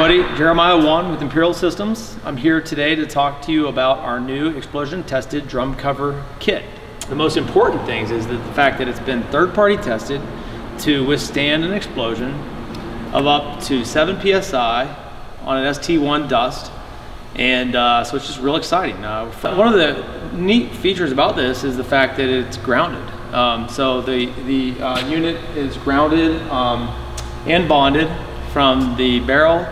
everybody, Jeremiah Wan with Imperial Systems. I'm here today to talk to you about our new explosion tested drum cover kit. The most important things is the fact that it's been third party tested to withstand an explosion of up to 7 psi on an ST1 dust and uh, so it's just real exciting. Uh, one of the neat features about this is the fact that it's grounded. Um, so the, the uh, unit is grounded um, and bonded from the barrel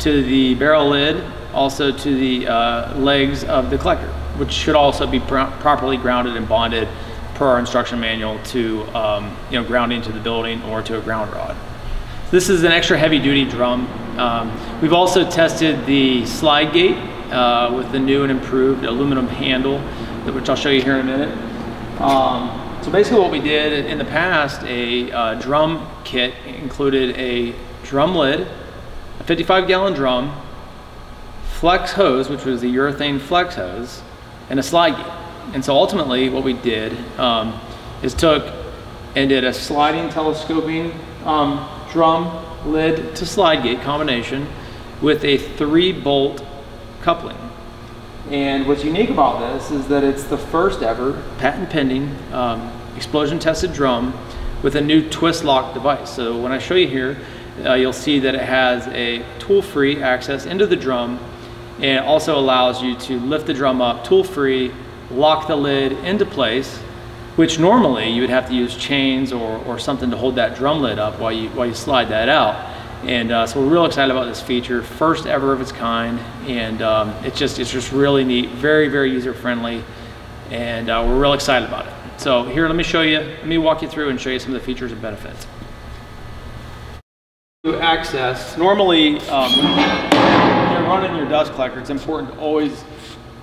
to the barrel lid, also to the uh, legs of the collector, which should also be pr properly grounded and bonded per our instruction manual to um, you know grounding to the building or to a ground rod. This is an extra heavy duty drum. Um, we've also tested the slide gate uh, with the new and improved aluminum handle, which I'll show you here in a minute. Um, so basically what we did in the past, a uh, drum kit included a drum lid, a 55 gallon drum, flex hose, which was the urethane flex hose, and a slide gate. And so ultimately what we did um, is took and did a sliding telescoping um, drum lid to slide gate combination with a three bolt coupling. And what's unique about this is that it's the first ever patent pending um, explosion tested drum with a new twist lock device. So when I show you here, uh, you'll see that it has a tool-free access into the drum and also allows you to lift the drum up tool-free, lock the lid into place, which normally you would have to use chains or, or something to hold that drum lid up while you, while you slide that out. And uh, so we're real excited about this feature, first ever of its kind, and um, it's just it's just really neat, very very user friendly, and uh, we're real excited about it. So here, let me show you, let me walk you through and show you some of the features and benefits access, normally um, when you're running your dust collector, it's important to always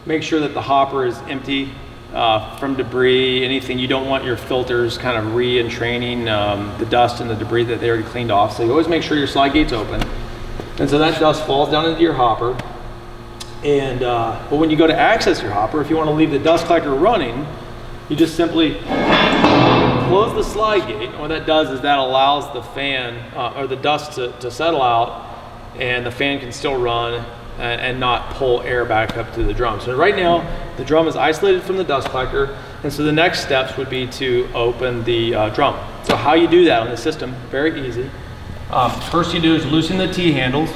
make sure that the hopper is empty uh, from debris, anything. You don't want your filters kind of re-entraining um, the dust and the debris that they already cleaned off. So you always make sure your slide gate's open. And so that dust falls down into your hopper. And uh, but when you go to access your hopper, if you want to leave the dust collector running, you just simply close the slide gate. What that does is that allows the fan uh, or the dust to, to settle out and the fan can still run and, and not pull air back up to the drum. So right now, the drum is isolated from the dust collector. And so the next steps would be to open the uh, drum. So how you do that on the system, very easy. Um, first you do is loosen the T-handles.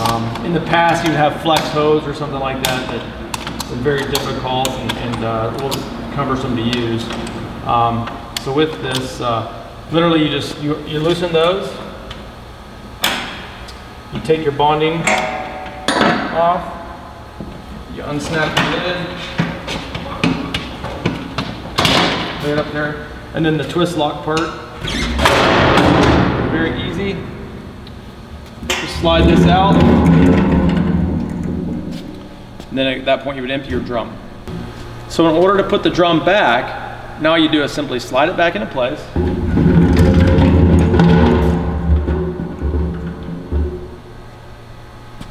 Um, in the past, you'd have flex hose or something like that that very difficult and, and uh, a little cumbersome to use. Um, so with this, uh, literally you just, you, you loosen those, you take your bonding off, you unsnap the lid, right up there, and then the twist lock part, very easy. Just slide this out. Then at that point you would empty your drum. So in order to put the drum back, now you do is simply slide it back into place.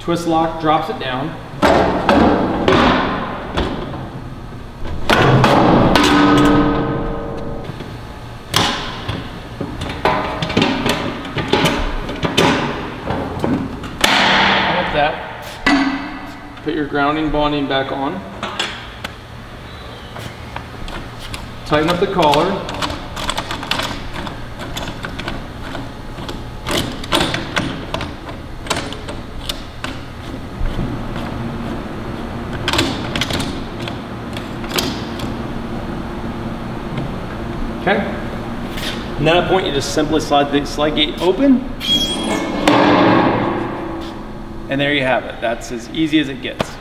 Twist lock drops it down. Put your grounding bonding back on. Tighten up the collar. Okay. At that point, you just simply slide the slide gate open. And there you have it. That's as easy as it gets.